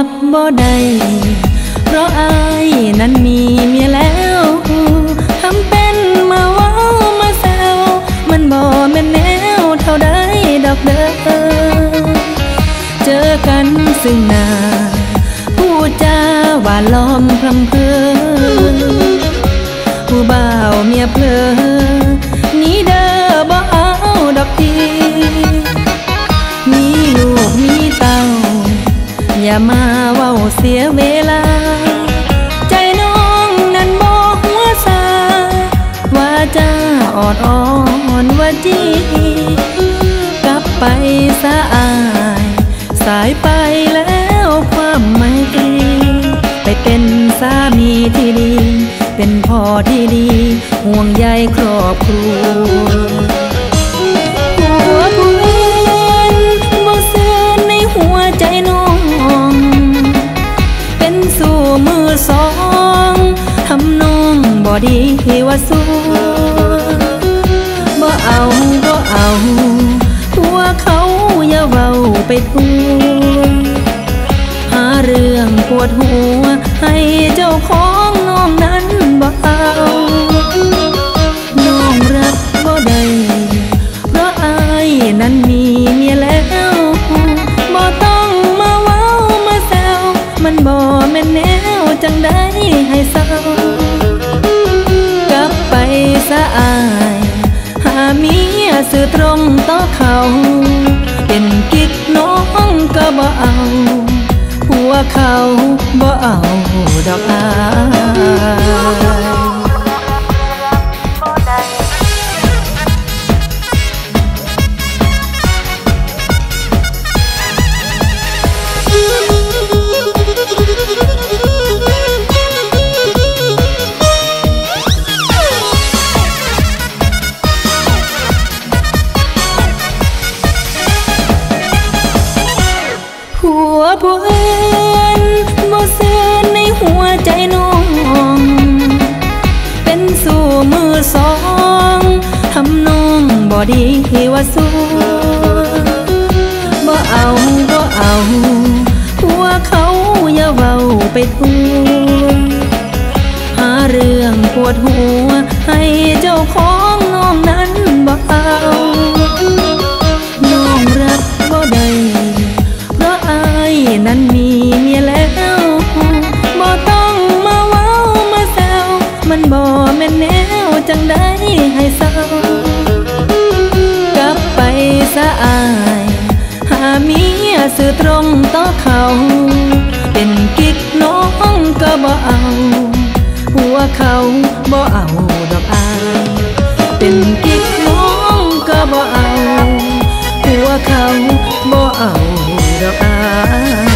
รับบ่ได้เพราะอายนั้นมีเมียแล้วทำเป็นมาว้ามาแซวมันบ่แม่นแนวเท่าใดดอกเด้อเจอกันซึ่งหน้าพูดจาหวานล้อมพรำเพอ อย่ามาเว้าเสียเวลา ใจน้องนั้นบ่หัวซาว่าจะออดอ่อนว่าจีกลับไปสะอาย สายไปแล้วความไม่ตรีไปเป็นสามีที่ดี เป็นพ่อที่ดี ห่วงใยครอบครัว บ่ดีว่าสู้บ่เอาบ่เอาหัวเขาอย่าเว้าไปทั่วหาเรื่องปวดหัว ให้เจ้าของน้องนั้นบ่เอาน้องรักบ่ได้เพราะอายนั้นมีเมียแล้วบ่ต้องมาเว้ามาแซวมันบ่แม่นแนวจังได้ สื่อตรงต่อเขา เป็นกิ๊กน้องก็บ่เอาผัวเขาบ่เอาดอกอา วผู้เอ็นบ่เสื่อในหัวใจน้อง เป็นสู่มือสองทำน้องบ่ดีว่าสู้บ่เอาบ่เอาหัวเขาอย่าเว้าไปทั่วหาเรื่องปวดหัวให้เจ้าของน้องนั้นบ่เอา จังได้ให้เศร้ากลับไปสะอาย หาเมียสื่อตรงต่อเขา เป็นกิ๊กน้องก็บ่เอา หัวเขาบ่เอาดอกอายเป็นกิ๊กน้องก็บ่เอา หัวเขาบ่เอาดอกอาย